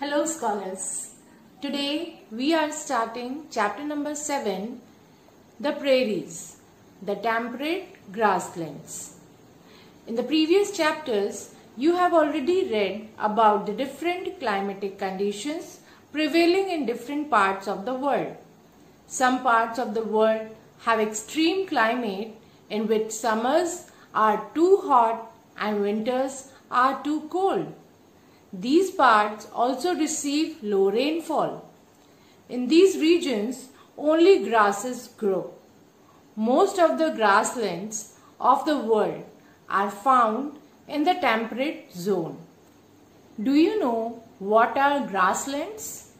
Hello scholars. Today we are starting chapter number 7 The Prairies, the Temperate Grasslands. In the previous chapters you have already read about the different climatic conditions prevailing in different parts of the world. Some parts of the world have extreme climate in which summers are too hot and winters are too cold. These parts also receive low rainfall. In these regions, only grasses grow. Most of the grasslands of the world are found in the temperate zone. Do you know what are grasslands?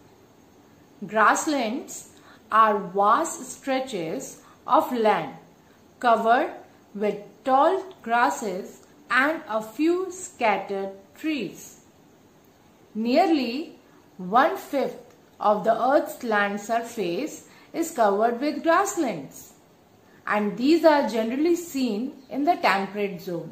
Grasslands are vast stretches of land covered with tall grasses and a few scattered trees. Nearly one-fifth of the earth's land surface is covered with grasslands and these are generally seen in the temperate zone.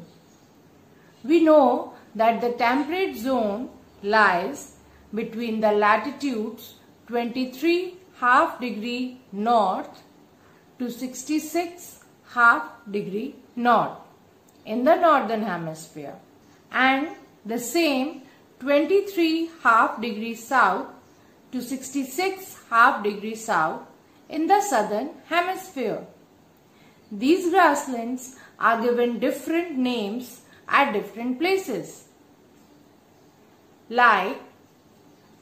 We know that the temperate zone lies between the latitudes 23 half degree north to 66 half degree north in the northern hemisphere and the same 23 half degree south to 66 half degree south in the southern hemisphere. These grasslands are given different names at different places like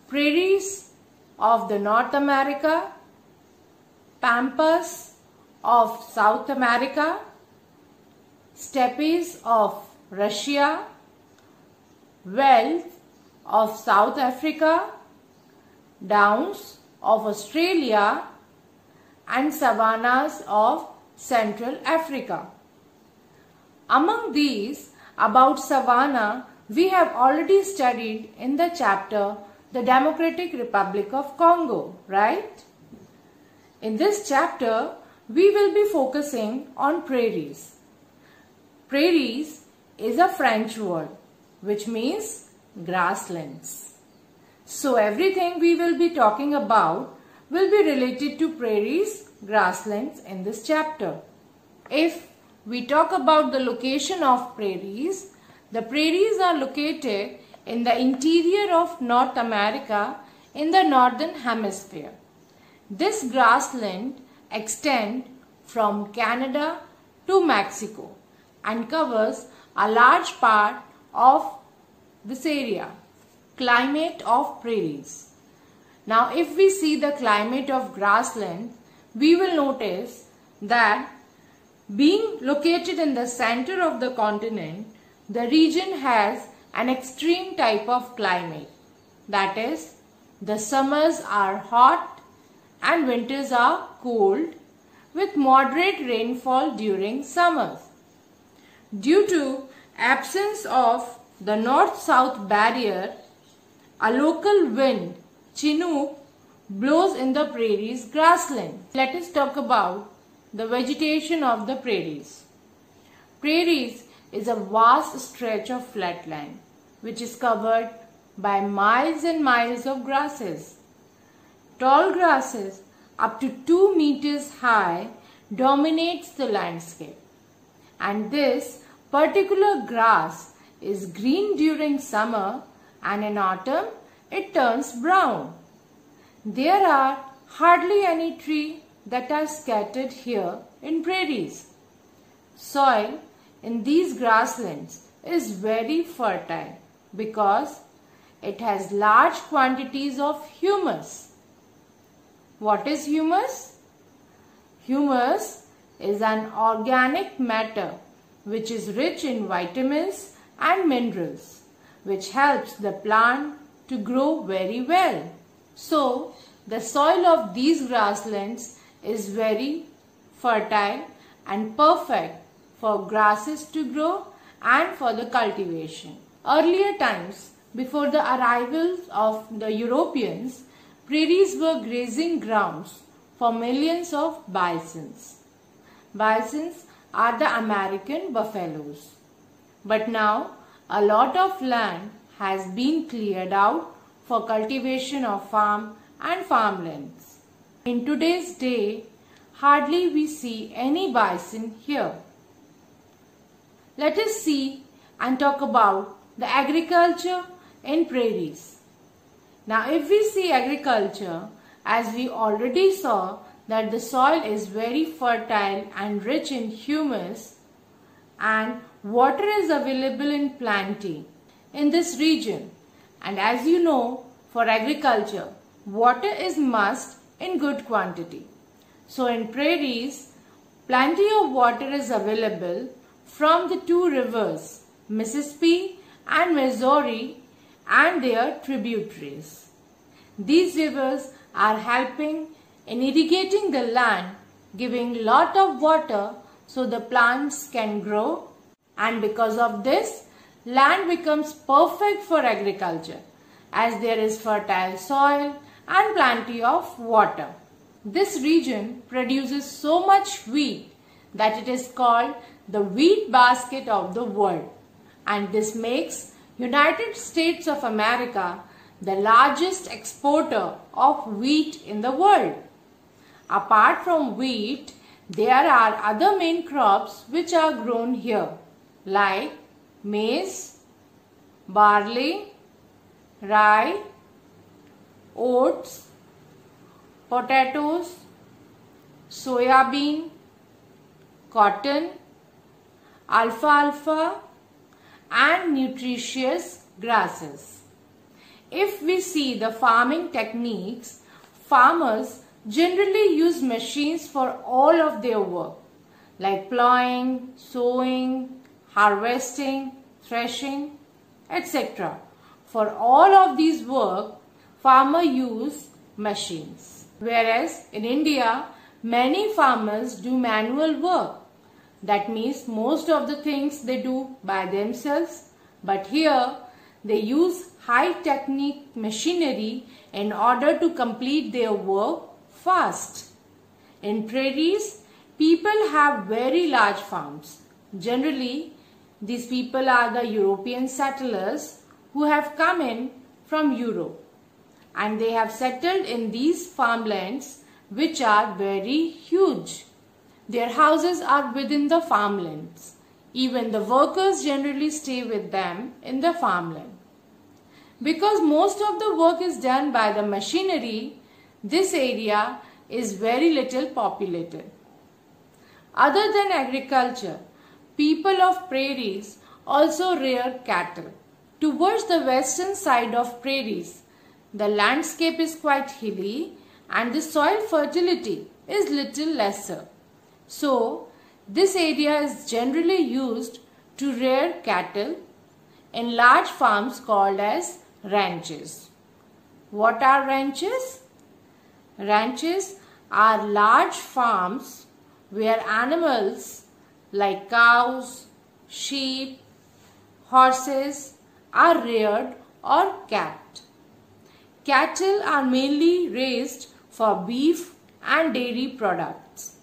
prairies of the North America, pampas of South America, steppes of Russia, veldt of South Africa, downs of Australia and savannas of Central Africa. Among these, about savanna, we have already studied in the chapter the Democratic Republic of Congo, right? In this chapter, we will be focusing on prairies. Prairies is a French word which means grasslands. So everything we will be talking about will be related to prairies, grasslands in this chapter. If we talk about the location of prairies, the prairies are located in the interior of North America in the northern hemisphere. This grassland extends from Canada to Mexico and covers a large part of this area. Climate of prairies. Now if we see the climate of grassland, we will notice that being located in the center of the continent, the region has an extreme type of climate. That is, the summers are hot and winters are cold with moderate rainfall during summers. Due to absence of the north-south barrier, a local wind, Chinook, blows in the prairies grassland. Let us talk about the vegetation of the prairies. Prairies is a vast stretch of flatland which is covered by miles and miles of grasses. Tall grasses up to 2 meters high dominates the landscape and this particular grass is green during summer and in autumn it turns brown. There are hardly any trees that are scattered here in prairies. Soil in these grasslands is very fertile because it has large quantities of humus. What is humus? Humus is an organic matter which is rich in vitamins and minerals which helps the plant to grow very well. So, the soil of these grasslands is very fertile and perfect for grasses to grow and for the cultivation. Earlier times, before the arrival of the Europeans, prairies were grazing grounds for millions of bisons. Bisons are the American buffaloes. But now a lot of land has been cleared out for cultivation of farm and farmlands. In today's day, hardly we see any bison here. Let us see and talk about the agriculture in prairies. Now if we see agriculture, as we already saw that the soil is very fertile and rich in humus and water is available in plenty in this region. And as you know, for agriculture, water is must in good quantity. So in prairies, plenty of water is available from the two rivers, Mississippi and Missouri and their tributaries. These rivers are helping in irrigating the land, giving lot of water so the plants can grow and because of this, land becomes perfect for agriculture as there is fertile soil and plenty of water. This region produces so much wheat that it is called the wheat basket of the world and this makes United States of America the largest exporter of wheat in the world. Apart from wheat, there are other main crops which are grown here like maize, barley, rye, oats, potatoes, soya bean, cotton, alfalfa and nutritious grasses. If we see the farming techniques, farmers generally use machines for all of their work like plowing, sowing, harvesting, threshing, etc. For all of these work, farmer use machines. Whereas in India, many farmers do manual work. That means most of the things they do by themselves. But here, they use high technique machinery in order to complete their work fast. In prairies, people have very large farms. Generally, these people are the European settlers who have come in from Europe and they have settled in these farmlands which are very huge. Their houses are within the farmlands. Even the workers generally stay with them in the farmland. Because most of the work is done by the machinery, this area is very little populated. Other than agriculture, people of prairies also rear cattle. Towards the western side of prairies, the landscape is quite hilly and the soil fertility is little lesser. So, this area is generally used to rear cattle in large farms called as ranches. What are ranches? Ranches are large farms where animals like cows, sheep, horses are reared or kept. Cattle are mainly raised for beef and dairy products.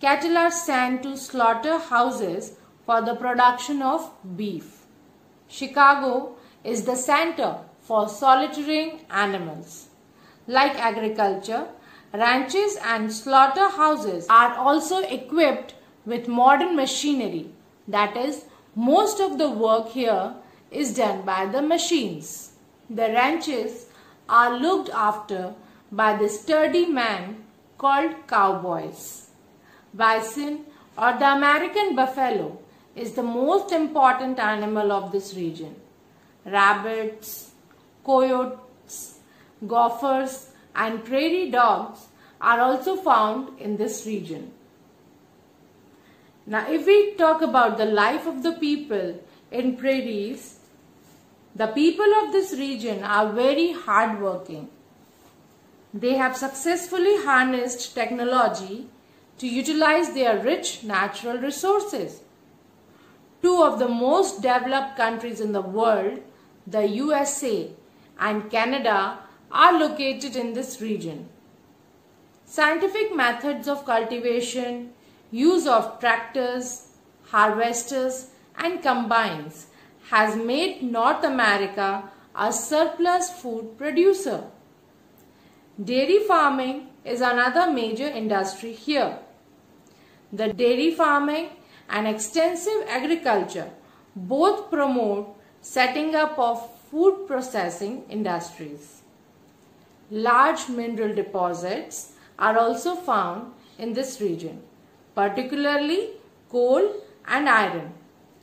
Cattle are sent to slaughterhouses for the production of beef. Chicago is the center for slaughtering animals. Like agriculture, ranches and slaughterhouses are also equipped with modern machinery. That is, most of the work here is done by the machines. The ranches are looked after by the sturdy men called cowboys. Bison or the American buffalo is the most important animal of this region rabbits, coyotes, gophers and prairie dogs are also found in this region. Now if we talk about the life of the people in prairies, the people of this region are very hardworking. They have successfully harnessed technology to utilize their rich natural resources. Two of the most developed countries in the world the USA and Canada are located in this region. Scientific methods of cultivation, use of tractors, harvesters and combines has made North America a surplus food producer. Dairy farming is another major industry here. The dairy farming and extensive agriculture both promote setting up of food processing industries. Large mineral deposits are also found in this region, particularly coal and iron,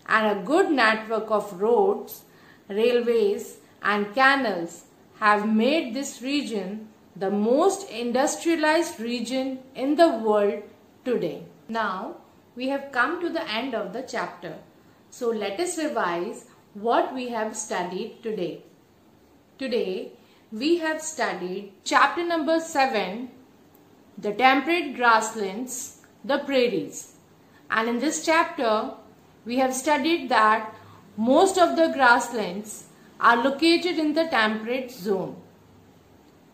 and a good network of roads, railways and canals have made this region the most industrialized region in the world today. Now, we have come to the end of the chapter. So let us revise what we have studied today. Today, we have studied chapter number 7, the temperate grasslands, the prairies. And in this chapter, we have studied that most of the grasslands are located in the temperate zone.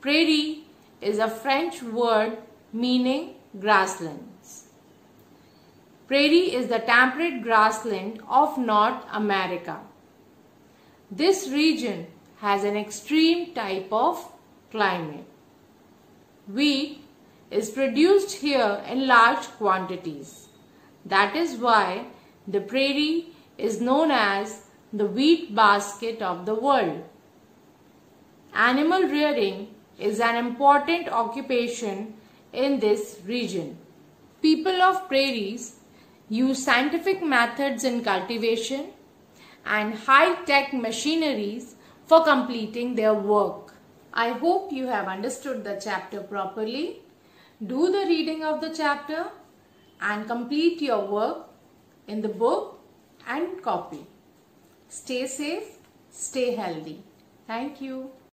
Prairie is a French word meaning grasslands. Prairie is the temperate grassland of North America. This region has an extreme type of climate. Wheat is produced here in large quantities. That is why the prairie is known as the wheat basket of the world. Animal rearing is an important occupation in this region. People of prairies use scientific methods in cultivation and high-tech machineries for completing their work. I hope you have understood the chapter properly. Do the reading of the chapter and complete your work in the book and copy. Stay safe, stay healthy. Thank you.